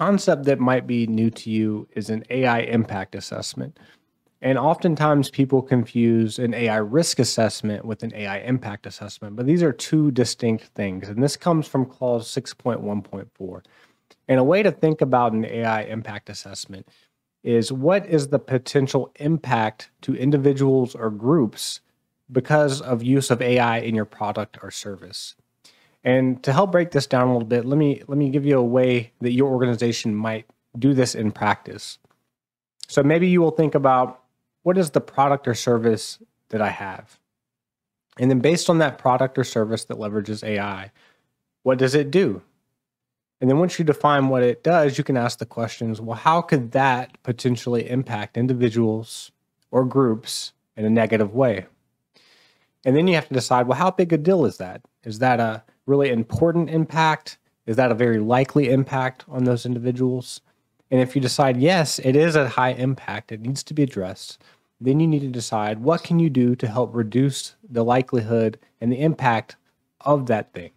concept that might be new to you is an AI impact assessment. And oftentimes people confuse an AI risk assessment with an AI impact assessment, but these are two distinct things. And this comes from clause 6.1.4. And a way to think about an AI impact assessment is what is the potential impact to individuals or groups because of use of AI in your product or service? And to help break this down a little bit, let me let me give you a way that your organization might do this in practice. So maybe you will think about what is the product or service that I have? And then based on that product or service that leverages AI, what does it do? And then once you define what it does, you can ask the questions, well, how could that potentially impact individuals or groups in a negative way? And then you have to decide, well, how big a deal is that? Is that a really important impact? Is that a very likely impact on those individuals? And if you decide, yes, it is a high impact, it needs to be addressed, then you need to decide what can you do to help reduce the likelihood and the impact of that thing.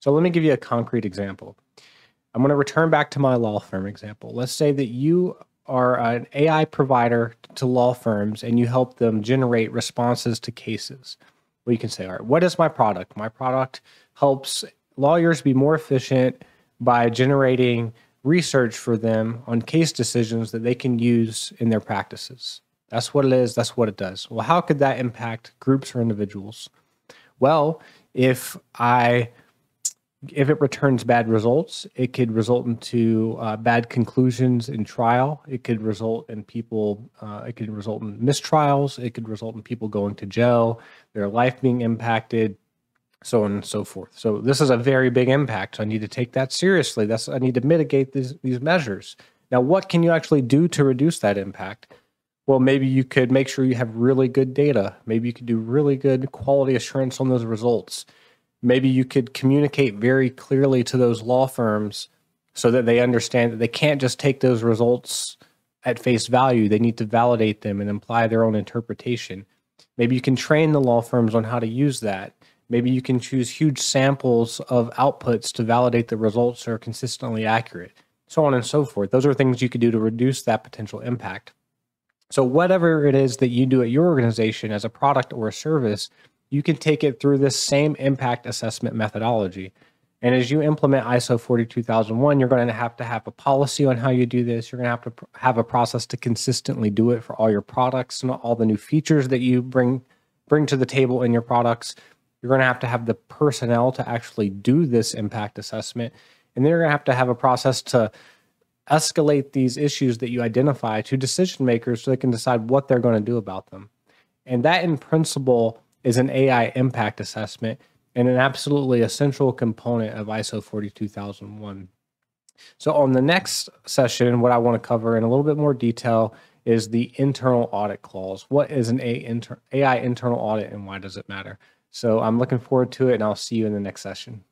So let me give you a concrete example. I'm going to return back to my law firm example. Let's say that you are an AI provider to law firms and you help them generate responses to cases. Well, you can say, all right, what is my product? My product helps lawyers be more efficient by generating research for them on case decisions that they can use in their practices. That's what it is. That's what it does. Well, how could that impact groups or individuals? Well, if I if it returns bad results, it could result into uh, bad conclusions in trial. It could result in people. Uh, it could result in mistrials. It could result in people going to jail, their life being impacted, so on and so forth. So this is a very big impact. So I need to take that seriously. That's I need to mitigate these these measures. Now, what can you actually do to reduce that impact? Well, maybe you could make sure you have really good data. Maybe you could do really good quality assurance on those results. Maybe you could communicate very clearly to those law firms so that they understand that they can't just take those results at face value. They need to validate them and imply their own interpretation. Maybe you can train the law firms on how to use that. Maybe you can choose huge samples of outputs to validate the results are consistently accurate, so on and so forth. Those are things you could do to reduce that potential impact. So, whatever it is that you do at your organization as a product or a service, you can take it through this same impact assessment methodology. And as you implement ISO 42001, you're going to have to have a policy on how you do this. You're going to have to have a process to consistently do it for all your products and all the new features that you bring bring to the table in your products. You're going to have to have the personnel to actually do this impact assessment. And then you're going to have to have a process to escalate these issues that you identify to decision makers so they can decide what they're going to do about them. And that, in principle, is an AI impact assessment and an absolutely essential component of ISO 42001. So, on the next session, what I want to cover in a little bit more detail is the internal audit clause. What is an AI internal audit and why does it matter? So I'm looking forward to it, and I'll see you in the next session.